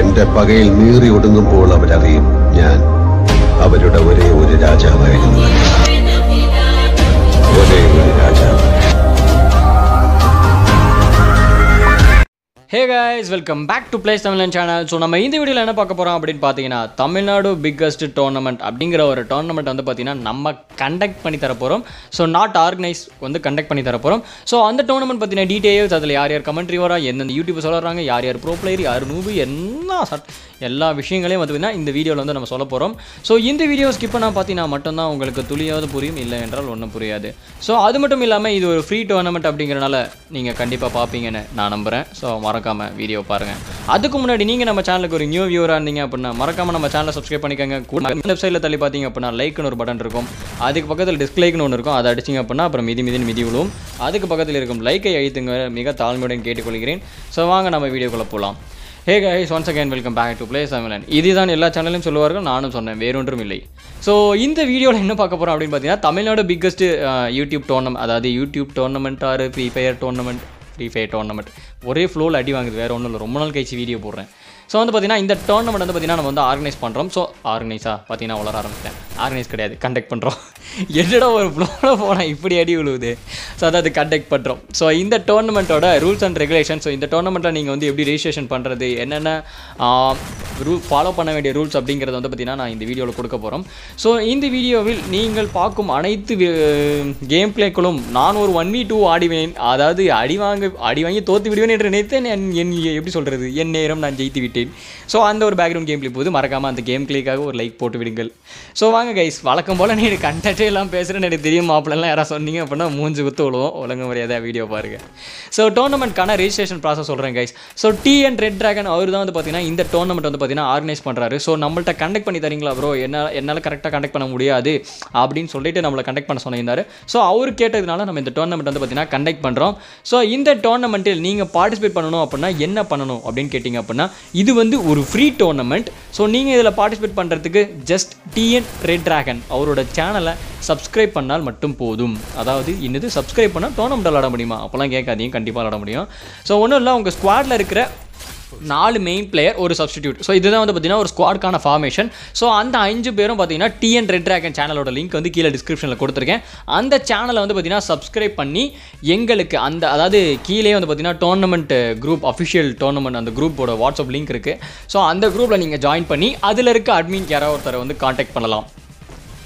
എന്റെ പകയിൽ നീറി ഒടുങ്ങുമ്പോൾ അവരറിയും ഞാൻ അവരുടെ ഒരേ ഒരു രാജാവായിരുന്നു. ഒരേ ഒരു രാജാവ്. Hey guys welcome back to place Tamilan channel so நம்ம இந்த வீடியோவில் என்ன பார்க்க போகிறோம் அப்படின்னு பார்த்தீங்கன்னா தமிழ்நாடு பிக்கஸ்ட் டோர்னமெண்ட் அப்படிங்கிற ஒரு டோர்னமெண்ட் வந்து பார்த்தீங்கன்னா நம்ம கண்டக்ட் பண்ணி தர போகிறோம் ஸோ நாட் ஆர்கனைஸ் வந்து கண்டக்ட் பண்ணி தர போகிறோம் ஸோ அந்த டோர்னமெண்ட் பற்றின டீட்டெயில்ஸ் அதில் யார் யார் கமெண்ட்ரி வரா எந்தெந்த யூடியூப் சொல்கிறாங்க யார் யார் ப்ரோ பிளேயர் யார் நூபு என்ன சட் எல்லா விஷயங்களையும் வந்து பார்த்தீங்கன்னா இந்த வீடியோவில் வந்து நம்ம சொல்ல போகிறோம் ஸோ இந்த வீடியோ ஸ்கிப் பண்ணால் பார்த்தீங்கன்னா மட்டும்தான் உங்களுக்கு துளியாவது புரியும். இல்லை என்றால் ஒன்றும் புரியாது. ஸோ அது மட்டும் இல்லாமல் இது ஒரு ஃப்ரீ டோர்னமெண்ட் அப்படிங்கிறனால நீங்கள் கண்டிப்பாக பார்ப்பீங்கன்னு நான் நம்புகிறேன் ஸோ மறக்காமல் வீடியோ பாருங்கள் அதுக்கு முன்னாடி நீங்கள் நம்ம சேனலுக்கு ஒரு நியூ வியூவராக இருந்தீங்க அப்படின்னா மறக்காமல் நம்ம சேனலை சப்ஸ்கிரைப் பண்ணிக்கோங்க. கூட வெப்சைட்டில் தள்ளி பார்த்தீங்க அப்படின்னா லைக்னு ஒரு பட்டன் இருக்கும். அதுக்கு பக்கத்தில் டிஸ்லைக்னு ஒன்று இருக்கும். அதை அடிச்சிங்க அப்படின்னா அப்புறம் மிதி மிதின்னு மிதி விழுவும் அதுக்கு பக்கத்தில் இருக்கும் லைக்கை அழித்துங்க. மிக தாழ்மையுடன் கேட்டுக்கொள்கிறேன். ஸோ வாங்க நம்ம வீடியோக்குள்ளே போகலாம் hey guys once again welcome back to play Tamilan இதுதான் எல்லா சேனலும் சொல்லுவார்கள் நானும் சொன்னேன் வேறொன்றும் இல்லை. ஸோ இந்த வீடியோவில் என்ன பார்க்க போகிறோம் அப்படின்னு பார்த்தீங்கன்னா தமிழ்நாடு பிக்கஸ்ட் யூடியூப் டோர்னமெண்ட் அதாவது YouTube tournament or free fire tournament free fire tournament ஒரே ஃப்ளோவில் அடி வாங்குது வேறு ஒன்றும் இல்லை. ரொம்ப நாள் கழிச்சு வீடியோ போடுறேன். ஸோ வந்து பார்த்தீங்கன்னா இந்த டோர்னமெண்ட் வந்து பார்த்தீங்கன்னா நம்ம வந்து ஆர்கனைஸ் பண்ணுறோம் ஸோ ஆர்கனைஸாக பார்த்தீங்கன்னா வளர ஆரம்பிச்சிட்டேன். ஆர்கனைஸ் கிடையாது. கண்டக்ட் பண்ணுறோம் என்னடா ஒரு ஃப்ளோவில் போனால் இப்படி அடி விழுவுது? ஸோ அதாவது கண்டக்ட் பண்ணுறோம் ஸோ இந்த டோர்னமெண்ட்டோட ரூல்ஸ் அண்ட் ரெகுலேஷன் ஸோ இந்த டோர்னமெண்ட்டில் நீங்கள் வந்து எப்படி ரெஜிஸ்ட்ரேஷன் பண்ணுறது என்னென்ன ரூல் ஃபாலோ பண்ண வேண்டிய ரூல்ஸ் அப்படிங்கிறத வந்து பார்த்தீங்கன்னா நான் இந்த வீடியோவில் கொடுக்க போகிறோம் ஸோ இந்த வீடியோவில் நீங்கள் பார்க்கும் அனைத்து கேம் பிளேக்களும் நான் ஒரு ஒன் வி டூ ஆடிவேன். அதாவது அடி வாங்க அடி வாங்கி தோற்று விடுவேன் என்று நினைத்தேன். என் என் எப்படி சொல்கிறது என் நேரம் நான் ஜெயித்து விட்டேன். ஸோ அந்த ஒரு பேக்ரவுண்ட் கேம் பிளே போது மறக்காமல் அந்த கேம் பிளேக்காக ஒரு லைக் போட்டு விடுங்கள். ஸோ வாங்க கைஸ் வழக்கம் போல் நீ கண்டக்டே எல்லாம் பேசுகிறேன்னு எனக்கு தெரியும். மாப்பிள்ளலாம் யாராவது சொன்னீங்க அப்படின்னா மூஞ்சி குத்து விழுவோம். ஒழுங்கு மரியாதை வீடியோ பாருங்கள் ஸோ டோர்னமெண்ட்கான ரெஜிஸ்ட்ரேஷன் ப்ராசஸ் சொல்கிறேன் guys so T and Red Dragon அவர் தான் வந்து பார்த்தீங்கன்னா இந்த டோர்னமெண்ட் வந்து பார்த்தீங்கன்னா ஆர்கனைஸ் பண்ணுறாரு ஸோ நம்மள்ட்ட கண்டக்ட் பண்ணி தரீங்களா ப்ரோ என்னால் என்னால் கரெக்டாக கண்டக்ட் பண்ண முடியாது அப்படின்னு சொல்லிட்டு நம்மளை கண்டக்ட் பண்ண சொன்னிருந்தார். ஸோ அவர் கேட்டதுனால நம்ம இந்த டோர்னமெண்ட் வந்து பார்த்தீங்கன்னா கண்டக்ட் பண்ணுறோம் ஸோ இந்த டோர்னமெண்ட்டில் நீங்கள் பார்ட்டிசிபேட் பண்ணணும் அப்படின்னா என்ன பண்ணணும் அப்படின்னு கேட்டிங்க அப்படின்னா இது வந்து ஒரு ஃப்ரீ டோர்னமெண்ட் ஸோ நீங்கள் இதில் பார்ட்டிசிபேட் பண்ணுறதுக்கு ஜஸ்ட் டிஎன் ரெட் ட்ராகன் அவரோட சேனலை சப்ஸ்கிரைப் பண்ணால் மட்டும் போதும். அதாவது இன்னது சப்ஸ்கிரைப் பண்ணால் டோர்னமெண்ட் விளாட முடியுமா? அப்போல்லாம் கேட்காதீங்க கண்டிப்பாக விளாட முடியும். ஸோ ஒன்றும் இல்லை உங்கள் ஸ்குவாடில் இருக்கிற நாலு மெயின் பிளேயர் ஒரு சப்ஸ்டிடியூட் ஸோ இதுதான் வந்து பார்த்தீங்கன்னா ஒரு ஸ்குவாட்கான ஃபார்மேஷன் ஸோ அந்த அஞ்சு பேரும் பார்த்தீங்கன்னா டிஎன் ரெட் ட்ராகன் சேனலோட லிங்க் வந்து கீழே டிஸ்கிரிப்ஷனில் கொடுத்துருக்கேன். அந்த சேனலை வந்து பார்த்தீங்கன்னா சப்ஸ்கிரைப் பண்ணி எங்களுக்கு அந்த அதாவது கீழே வந்து பார்த்தீங்கன்னா டோர்னமெண்ட் குரூப் அஃபிஷியல் டோர்னமெண்ட் அந்த குரூப்போட வாட்ஸ்அப் லிங்க் இருக்குது ஸோ அந்த குரூப்பில் நீங்கள் ஜாயின் பண்ணி அதில் இருக்க அட்மின் யாராவது ஒருத்தரை வந்து காண்டாக்ட் பண்ணலாம்.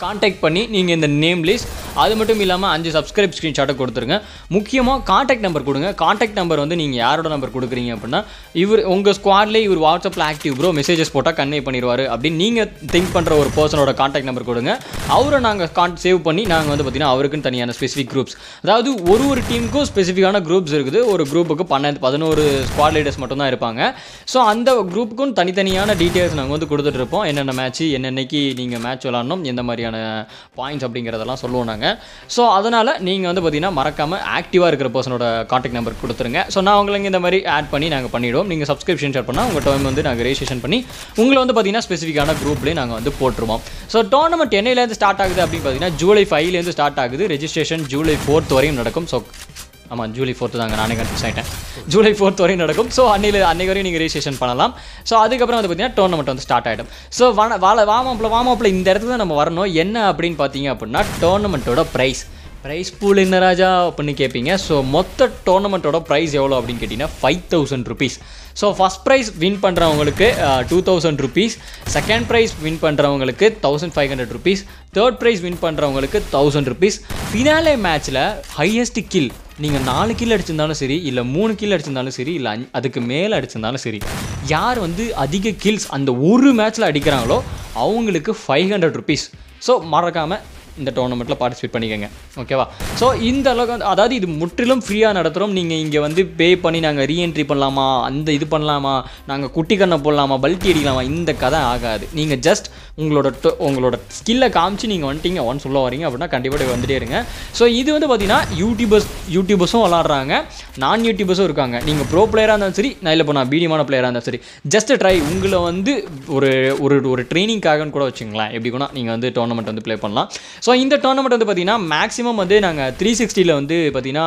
காண்டாக்ட் பண்ணி நீங்கள் இந்த நேம் லிஸ்ட் அது மட்டும் இல்லாமல் அஞ்சு சப்ஸ்கிரைப் ஸ்க்ரீன்ஷாட்டை கொடுத்துருங்க. முக்கியமாக காண்டாக்ட் நம்பர் கொடுங்க. காண்டாக்ட் நம்பர் வந்து நீங்கள் யாரோட நம்பர் கொடுக்குறீங்க அப்படின்னா இவர் உங்கள் ஸ்குவாட்லேயே இவர் வாட்ஸ்அப்பில் ஆக்டிவ் ப்ரோ மெசேஜஸ் போட்டால் கன்வே பண்ணிடுவார் அப்படின்னு நீங்கள் திங்க் பண்ணுற ஒரு பர்சனோட காண்டாக்ட் நம்பர் கொடுங்க. அவரை நாங்கள் கான் சேவ் பண்ணி நாங்கள் வந்து பார்த்திங்கன்னா அவருக்குன்னு தனியான ஸ்பெசிஃபிக் குரூப்ஸ் அதாவது ஒரு ஒரு டீமுக்கும் ஸ்பெசிஃபிக்கான குரூப்ஸ் இருக்குது. ஒரு குரூப்புக்கு பன்னெண்டு பதினோரு ஸ்குவாட் லீடர்ஸ் மட்டும்தான் இருப்பாங்க. ஸோ அந்த குரூப்புக்கும் தனித்தனியான டீட்டெயில்ஸ் நாங்கள் வந்து கொடுத்துட்டு இருப்போம். என்னென்ன மேட்ச் என்னென்னைக்கு நீங்கள் மேட்ச் விளாடணும் எந்த மாதிரியான பாயிண்ட்ஸ் அப்படிங்கிறதெல்லாம் சொல்லுவோம் நாங்கள் ஸோ அதனால் நீங்கள் வந்து பார்த்தீங்கன்னா மறக்காமல் ஆக்டிவாக இருக்கிற பர்சனோட காண்டாக்ட் நம்பர் கொடுத்துருங்க. ஸோ நான் உங்களுக்கு இந்த மாதிரி ஆட் பண்ணி நாங்கள் பண்ணிவிடுவோம் நீங்கள் சப்ஸ்கிரிப்ஷன் ஷேர் பண்ணால் உங்கள் டைம் வந்து நாங்கள் ரெஜிஸ்ட்ரேஷன் பண்ணி உங்களை வந்து பார்த்தீங்கன்னா ஸ்பெசிஃபிக்கான குரூப்லேயே நாங்கள் வந்து போட்டுருவோம். ஸோ டோர்னமெண்ட் என்னையிலேருந்து ஸ்டார்ட் ஆகுது அப்படின்னு பார்த்தீங்கன்னா ஜூலை ஃபைவ்லேருந்து ஸ்டார்ட் ஆகுது. ரெஜிஸ்ட்ரேஷன் ஜூலை ஃபோர்த் வரையும் நடக்கும். ஸோ ஆமாம் ஜூலை ஃபோர்த்து தாங்க. நானே கன்ஃபியூஸ் ஆகிட்டேன் ஜூலை ஃபோர்த் வரையும் நடக்கும். ஸோ அன்னையில் அன்னைக்கு வரையும் நீங்கள் ரிஜிஸ்ட்ரேஷன் பண்ணலாம். ஸோ அதுக்கப்புறம் வந்து பார்த்தீங்கன்னா டோர்னமெண்ட் வந்து ஸ்டார்ட் ஆகிடும் ஸோ வன வாழ வாமாப்பில் வாமாப்பில் இந்த இடத்துல தான் நம்ம வரணும். என்ன அப்படின்னு பார்த்தீங்க அப்படின்னா டோர்னமெண்ட்டோட ப்ரைஸ் ப்ரைஸ் பூல் என்ன ராஜா அப்படின்னு கேட்பீங்க ஸோ மொத்த டோர்னமெண்ட்டோட ப்ரைஸ் எவ்வளோ அப்படின்னு கேட்டிங்கன்னா five thousand rupees so first prize win பண்ணுறவங்களுக்கு two thousand rupees second prize win பண்ணுறவங்களுக்கு thousand five hundred rupees third prize win பண்ணுறவங்களுக்கு தௌசண்ட் ருபீஸ் ஃபினாலே மேட்ச்சில் ஹையஸ்ட் கில் நீங்கள் நாலு கீழே அடிச்சிருந்தாலும் சரி இல்லை மூணு கீழே அடிச்சிருந்தாலும் சரி இல்லை அஞ் அதுக்கு மேலே அடிச்சிருந்தாலும் சரி யார் வந்து அதிக கில்ஸ் அந்த ஒரு மேட்ச்சில் அடிக்கிறாங்களோ அவங்களுக்கு ஃபைவ் ஹண்ட்ரட் ருபீஸ் ஸோ மறக்காமல் இந்த டோர்னமெண்ட்டில் பார்ட்டிசிபேட் பண்ணிக்கோங்க. ஓகேவா ஸோ இந்த அளவுக்கு வந்து அதாவது இது முற்றிலும் ஃப்ரீயாக நடத்துகிறோம் நீங்கள் இங்கே வந்து பே பண்ணி நாங்கள் ரீஎன்ட்ரி பண்ணலாமா? அந்த இது பண்ணலாமா? நாங்கள் குட்டி கண்ணை போடலாமா? பல்ட்டி அடிக்கலாமா? இந்த கதை ஆகாது. நீங்கள் ஜஸ்ட் உங்களோட உங்களோட ஸ்கில்லை காமிச்சு நீங்கள் வந்துட்டீங்க. ஒன் சொல்ல வரீங்க அப்படின்னா கண்டிப்பாக வந்துட்டே இருங்க. ஸோ இது வந்து பார்த்தீங்கன்னா யூடியூபர்ஸ் யூடியூபர்ஸும் விளாட்றாங்க. நான் யூடியூபர்ஸும் இருக்காங்க. நீங்கள் ப்ரோ பிளேயராக இருந்தாலும் சரி நான் இல்லை இப்போ நான் மீடியமான பிளேயராக இருந்தாலும் சரி ஜஸ்ட் ட்ரை உங்களை வந்து ஒரு ஒரு ஒரு ட்ரைனிங்காகன்னு கூட வச்சுங்களேன் எப்படி கூட நீங்கள் வந்து டோர்னமெண்ட் வந்து ப்ளே பண்ணலாம். ஸோ இந்த டோர்னமெண்ட் வந்து பார்த்தீங்கன்னா மேக்ஸிமம் வந்து நாங்கள் த்ரீ சிக்ஸ்டியில் வந்து பார்த்தீங்கன்னா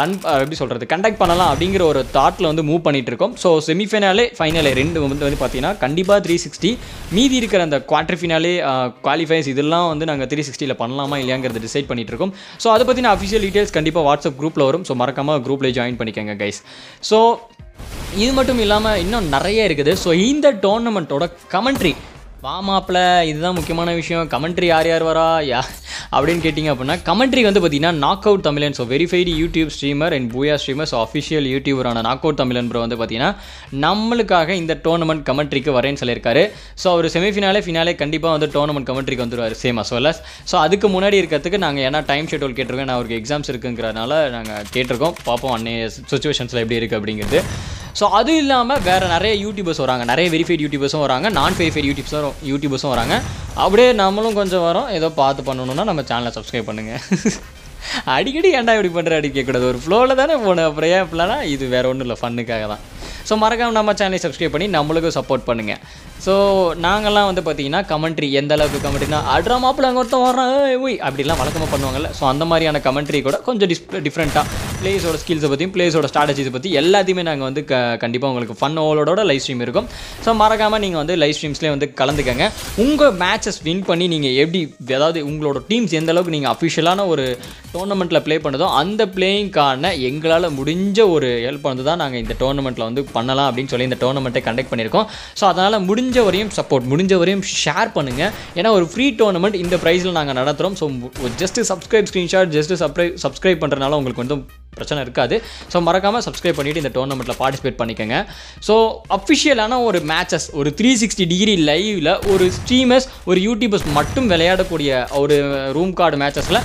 லன் எப்படி சொல்கிறது கண்டக்ட் பண்ணலாம் அப்படிங்கிற ஒரு தாட்டில் வந்து மூவ் பண்ணிகிட்டு இருக்கோம். ஸோ செமிஃபைனாலே ஃபைனலே ரெண்டு வந்து வந்து பார்த்தீங்கன்னா கண்டிப்பாக த்ரீ சிக்ஸ்டி மீதி இருக்கிற அந்த குவார்டர் ஃபினாலே குவாலிஃபைஸ் இதெல்லாம் வந்து நாங்கள் த்ரீ சிக்ஸ்டியில் பண்ணலாமா இல்லையாங்கிறத டிசைட் பண்ணிகிட்டு இருக்கோம். ஸோ அதை பற்றின அஃபிஷியல் டீட்டெயில்ஸ் கண்டிப்பாக வாட்ஸ்அப் குரூப்பில் வரும். ஸோ மறக்காமல் குரூப்பில் ஜாயின் பண்ணிக்கோங்க கைஸ் ஸோ இது மட்டும் இல்லாமல் இன்னும் நிறைய இருக்குது. ஸோ இந்த டோர்னமெண்ட்டோட கமெண்ட்ரி வாமாப்பில் இதுதான் முக்கியமான விஷயம். கமெண்ட்ரி யார் யார் வரா? யா அப்படின்னு கேட்டிங்க அப்படின்னா கமெண்ட்ரி வந்து பார்த்தீங்கன்னா Knock Out Tamilan. So verified YouTube streamer and Booyah streamers official யூடியூபரான knock out Tamilan bro வந்து பார்த்தீங்கன்னா நம்மளுக்காக இந்த டோர்னமெண்ட் கமெண்ட்ரிக்கு வரேன்னு சொல்லியிருக்காரு. ஸோ அவர் செமிஃபினாலே ஃபினாலே கண்டிப்பாக வந்து டோர்னமெண்ட் கமெண்ட்ரிக்கு வந்துடுவார் சேம் அஸ் வெல் ஸோ அதுக்கு முன்னாடி இருக்கிறதுக்கு நாங்கள் ஏன்னா டைம் ஷெட்யூல் கேட்டிருக்கோம். நான் அவருக்கு எக்ஸாம்ஸ் இருக்குங்கிறனால நாங்கள் கேட்டிருக்கோம். பார்ப்போம் அன்னைய சுச்சுவேஷன்ஸில் எப்படி இருக்குது அப்படிங்கிறது. ஸோ அது இல்லாமல் வேறு நிறைய யூடியூபர்ஸ் வராங்க. நிறைய வெரிஃபைட் யூடியூபர்ஸும் வராங்க. நான் வெரிஃபைட் யூடியூப்ஸும் யூடியூபர்ஸும் வராங்க. அப்படியே நம்மளும் கொஞ்சம் வரோம். ஏதோ பார்த்து பண்ணணுன்னா நம்ம சேனலை சப்ஸ்கிரைப் பண்ணுங்கள் அடிக்கடி ஏன்டா இப்படி பண்ணுற அடி கேட்கக்கூடாது. ஒரு ஃப்ளோவில் தானே போன அப்புறம் ஏன் இப்படிலாம் இது வேறு ஒன்றும் இல்லை. ஃபன்னுக்காக தான். ஸோ மறக்காமல் நம்ம சேனலை சப்ஸ்கிரைப் பண்ணி நம்மளுக்கும் சப்போர்ட் பண்ணுங்கள் ஸோ நாங்கள்லாம் வந்து பார்த்தீங்கன்னா கமெண்ட்ரி எந்த அளவுக்கு கமெண்ட்ரினா அட்ரா மாப்பிள்ள அங்கே ஒருத்தன் வரான் ஓய் அப்படிலாம் வழக்கமாக பண்ணுவாங்கல்ல. ஸோ அந்த மாதிரியான கமெண்ட்ரி கூட கொஞ்சம் டிஸ் டிஃப்ரெண்ட்டாக பிளேஸோட ஸ்கில்ஸை பற்றியும் பிளேஸோட ஸ்ட்ராட்டஜிஸை பற்றி எல்லாத்தையுமே நாங்கள் வந்து க கண்டிப்பாக உங்களுக்கு ஃபன் ஓவலோட லைவ் ஸ்ட்ரீம் இருக்கும். ஸோ மறக்காமல் நீங்கள் வந்து லைவ் ஸ்ட்ரீம்ஸ்லேயே வந்து கலந்துக்கங்க. உங்கள் மேட்சஸ் வின் பண்ணி நீங்கள் எப்படி அதாவது உங்களோட டீம்ஸ் எந்த அளவுக்கு நீங்கள் அஃபிஷியலான ஒரு டோர்னமெண்ட்டில் ப்ளே பண்ணதோ அந்த பிளேயிங்கான எங்களால் முடிஞ்ச ஒரு ஹெல்ப் வந்து தான் நாங்கள் இந்த டோர்னமெண்ட்டில் வந்து பண்ணலாம் அப்படின்னு சொல்லி இந்த டோர்னமெண்ட்டை கண்டக்ட் பண்ணியிருக்கோம். ஸோ அதனால் முடிஞ்ச வரையும் சப்போர்ட் முடிஞ்ச வரையும் ஷேர் பண்ணுங்கள் ஏன்னா ஒரு ஃப்ரீ டோர்னமெண்ட் இந்த ப்ரைஸில் நாங்கள் நடத்துகிறோம் so just subscribe screenshot just சப்ரை subscribe பண்ணுறதுனால உங்களுக்கு வந்து பிரச்சனை இருக்காது. ஸோ மறக்காமல் சப்ஸ்கிரைப் பண்ணிவிட்டு இந்த டோர்னமெண்ட்டில் பார்ட்டிசிபேட் பண்ணிக்கோங்க. ஸோ அஃபிஷியலான ஒரு மேட்சஸ் ஒரு த்ரீ சிக்ஸ்டி டிகிரி லைவில் ஒரு ஸ்ட்ரீமர்ஸ் ஒரு யூடியூபர்ஸ் மட்டும் விளையாடக்கூடிய ஒரு ரூம் கார்டு மேட்சஸில்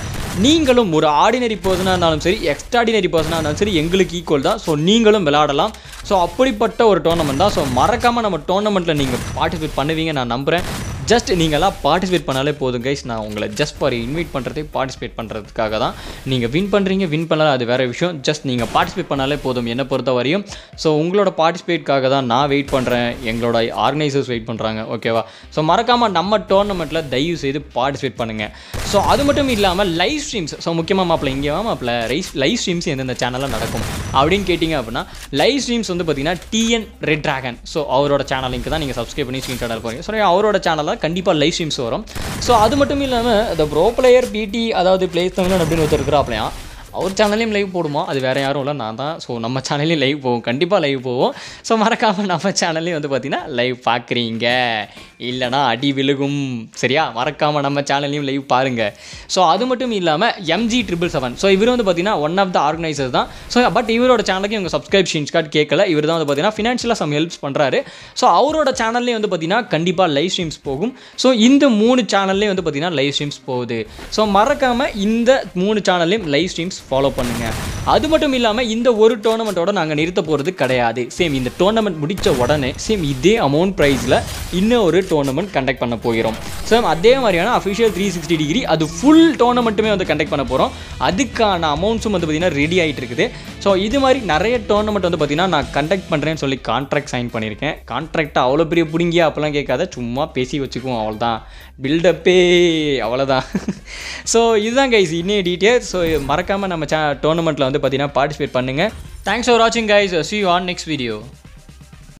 நீங்களும் ஒரு ஆர்டினரி பர்சனாக இருந்தாலும் சரி எக்ஸ்ட்ராடினரி பர்சனாக இருந்தாலும் சரி எங்களுக்கு ஈக்குவல் தான். ஸோ நீங்களும் விளையாடலாம். ஸோ அப்படிப்பட்ட ஒரு டோர்னமெண்ட் தான். ஸோ மறக்காமல் நம்ம டோர்னமெண்ட்டில் நீங்கள் பார்ட்டிசிபேட் பண்ணுவீங்க நான் நம்புகிறேன் ஜஸ்ட் நீங்களாம் பார்ட்டிசிபேட் பண்ணாலே போதும் கைஸ் நான் உங்களை ஜஸ்ட் ஃபார் இன்வைட் பண்ணுறதே பார்ட்டிசிபேட் பண்ணுறதுக்காக தான். நீங்கள் வின் பண்ணுறீங்க வின் பண்ணலாம் அது வேறு விஷயம். ஜஸ்ட் நீங்கள் பார்ட்டிசிபேட் பண்ணாலே போதும் என்னை பொறுத்த வரையும். ஸோ உங்களோட பார்ட்டிசிபேட்காக தான் நான் வெயிட் பண்ணுறேன் எங்களோட ஆர்கனைசர்ஸ் வெயிட் பண்ணுறாங்க ஓகேவா ஸோ மறக்காமல் நம்ம டோர்னமெண்ட்டில் தயவு செய்து பார்ட்டிசிபேட் பண்ணுங்கள் ஸோ அது மட்டும் இல்லாமல் லைவ் ஸ்ட்ரீம்ஸ் ஸோ முக்கியமாக மாப்பிள்ள இங்கே மாப்பிள்ள ரைஸ் லைவ் ஸ்ட்ரீம்ஸ் எந்தெந்த சேனலில் நடக்கும் அப்படின்னு கேட்டிங்க அப்படின்னா லைவ் ஸ்ட்ரீம்ஸ் வந்து பார்த்தீங்கன்னா டிஎன் ரெட் ட்ராகன் ஸோ அவரோட சேனல் லிங்க் தான் நீங்கள் சப்ஸ்கிரைப் பண்ணி ஸ்க்ரீன் சேனல் போகிறீங்க ஸோ அவரோட சேனலில் கண்டிப்பாக லைவ் ஸ்ட்ரீம்ஸ் வரும். ஸோ அது மட்டும் இல்லாமல் இந்த ப்ரோ பிளேயர் பிடி அதாவது பிளேஸ் தமிழன் அப்படின்னு ஒருத்தர் இருக்கிறாப்லையா அவர் சேனல்லையும் லைவ் போடுமா? அது வேறு யாரும் இல்லை நான் தான். ஸோ நம்ம சேனல்லையும் லைவ் போவோம். கண்டிப்பாக லைவ் போவோம். ஸோ மறக்காமல் நம்ம சேனல்லையும் வந்து பார்த்தீங்கன்னா லைவ் பார்க்குறீங்க இல்லைனா அடி விழுகும். சரியா? மறக்காமல் நம்ம சேனல்லையும் லைவ் பாருங்கள் ஸோ அது மட்டும் இல்லாமல் எம்ஜி ட்ரிபிள் செவன் ஸோ இவர் வந்து பார்த்தீங்கன்னா ஒன் ஆஃப் த ஆர்கனைசர் தான். ஸோ பட் இவரோட சேனலுக்கு இவங்க சப்ஸ்கிரைப் கார்டு கேட்கல இவர் தான் வந்து பார்த்தீங்கன்னா ஃபினான்ஷியலாக சம் ஹெல்ப்ஸ் பண்ணுறாரு ஸோ அவரோட சேனல்லையும் வந்து பார்த்தீங்கன்னா கண்டிப்பாக லைவ் ஸ்ட்ரீம்ஸ் போகும். ஸோ இந்த மூணு சேனல்லையும் வந்து பார்த்தீங்கன்னா லைவ் ஸ்ட்ரீம்ஸ் போகுது. ஸோ மறக்காமல் இந்த மூணு சேனல்லையும் லைவ் ஸ்ட்ரீம்ஸ் ஃபாலோ பண்ணுங்கள் அது மட்டும் இல்லாமல் இந்த ஒரு டோர்னமெண்ட்டோட நாங்கள் நிறுத்த போகிறது கிடையாது. சேம் இந்த டோர்னமெண்ட் முடித்த உடனே சேம் இதே அமௌண்ட் ப்ரைஸில் இன்னும் ஒரு டோர்னமெண்ட் கண்டக்ட் பண்ண போகிறோம். சேம் அதே மாதிரியான அஃபிஷியல் த்ரீ சிக்ஸ்டி டிகிரி அது ஃபுல் டோர்னமெண்ட்டுமே வந்து கண்டக்ட் பண்ண போகிறோம் அதுக்கான அமௌண்ட்ஸும் வந்து பார்த்திங்கன்னா ரெடி ஆகிட்டு இருக்குது. ஸோ இது மாதிரி நிறைய டோர்னமெண்ட் வந்து பார்த்திங்கன்னா நான் கண்டக்ட் பண்ணுறேன்னு சொல்லி கான்ட்ராக்ட் சைன் பண்ணியிருக்கேன். கான்ட்ராக்ட் அவ்வளோ பெரிய பிடிங்கியா அப்போல்லாம் கேட்காத சும்மா பேசி வச்சுக்குவோம் அவ்வளோதான் பில்டப்பே அவ்வளோதான் ஸோ இதுதான் கைஸ் இன்னும் டீட்டெயில் ஸோ மறக்காமல் நம்ம சே டோர்னமெண்ட்டில் வந்து பார்த்தீங்கன்னா பார்ட்டிசிபேட் பண்ணுங்கள் தேங்க்ஸ் ஃபார் வாட்சிங் guys see you on next video